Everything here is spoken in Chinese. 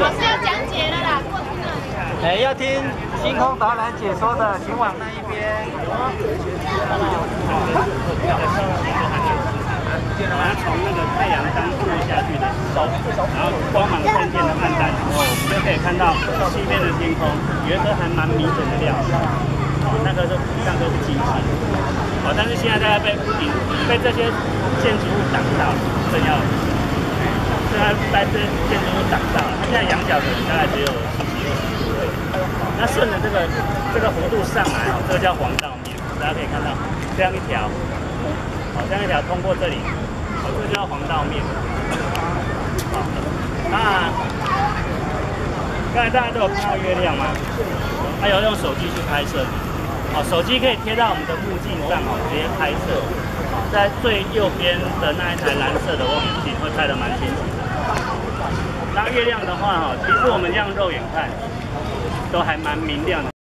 老师要讲解了啦，哎，要听星空导览解说的，请往那一边。然后从那个太阳刚落下去的时候，然后光芒渐渐的暗淡，就可以看到西边的天空有一颗还蛮明显的亮。那个是上都是金星。但是现在大家被屋顶被这些建筑物挡到，真要，现在被这建筑物挡到了。它现在仰角可能大概只有十几二十度。那顺着这个这个弧度上来哦，这个叫黄道面，大家可以看到这样一条。好，这样一条通过这里，好，这就叫黄道面。好，那刚才大家都有看到月亮吗？还有用手机去拍摄，哦，手机可以贴到我们的目镜上哦，直接拍摄。在最右边的那一台蓝色的望远镜会拍得蛮清楚的。那月亮的话哈，其实我们这样肉眼看，都还蛮明亮的。